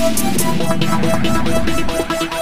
We'll be.